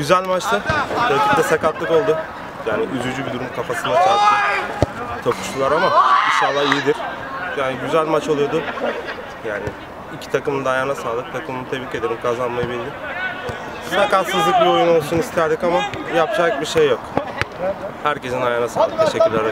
Güzel maçtı. Rakipte sakatlık oldu. Yani üzücü bir durum kafasına çarptı. Tokuştular ama inşallah iyidir. Yani güzel maç oluyordu. Yani iki takımın da ayağına sağlık. Takımını tebrik ederim. Kazanmayı bildi. Sakatsızlık bir oyun olsun isterdik ama yapacak bir şey yok. Herkesin ayağına sağlık. Teşekkürler.